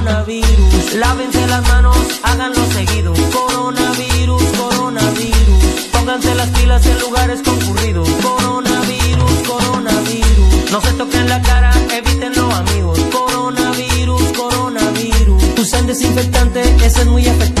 coronavirus. Lávense las manos, háganlo seguido. Coronavirus, coronavirus. Pónganse las pilas en lugares concurridos. Coronavirus, coronavirus. No se toquen la cara, evítenlo amigos. Coronavirus, coronavirus. Usen desinfectante, ese es muy efectivo.